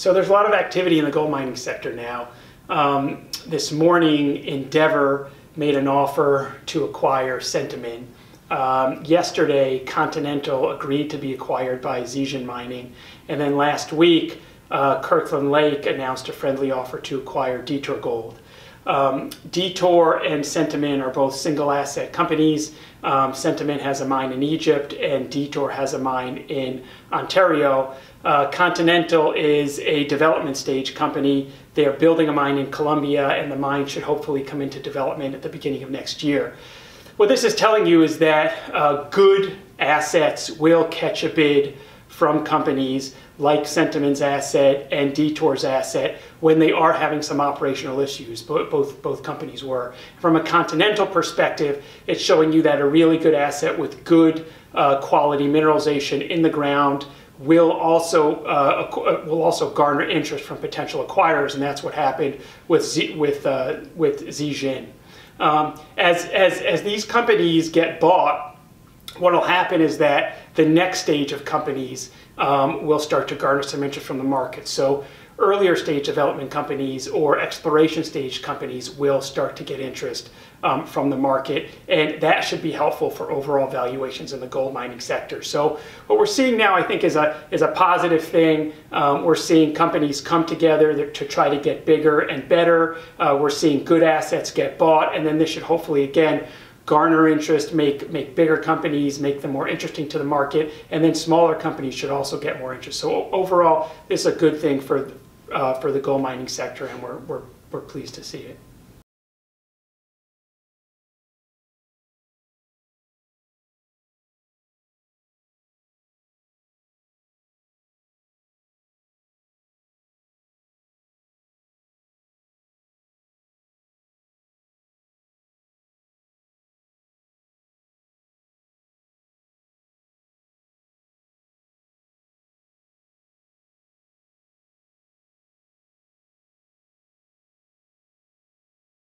So there's a lot of activity in the gold mining sector now. Um, this morning, Endeavour made an offer to acquire Centamin. Um, yesterday, Continental agreed to be acquired by Zijin Mining. And then last week, uh, Kirkland Lake announced a friendly offer to acquire Detour Gold. Um, Detour and Centamin are both single asset companies. Um, Centamin has a mine in Egypt and Detour has a mine in Ontario. Uh, Continental is a development stage company. They are building a mine in Colombia and the mine should hopefully come into development at the beginning of next year. What this is telling you is that uh, good assets will catch a bid from companies like Centamin's asset and Detour's asset when they are having some operational issues. Both, both, both companies were. From a continental perspective, it's showing you that a really good asset with good uh, quality mineralization in the ground will also uh, uh, will also garner interest from potential acquirers, and that's what happened with Z, with uh, with Zijin. Um, as as as these companies get bought, what will happen is that the next stage of companies um, will start to garner some interest from the market. So earlier stage development companies or exploration stage companies will start to get interest um, from the market and that should be helpful for overall valuations in the gold mining sector. So what we're seeing now I think is a, is a positive thing. Um, we're seeing companies come together to try to get bigger and better. Uh, we're seeing good assets get bought and then this should hopefully again garner interest, make, make bigger companies, make them more interesting to the market, and then smaller companies should also get more interest. So overall, is a good thing for, uh, for the gold mining sector, and we're, we're, we're pleased to see it.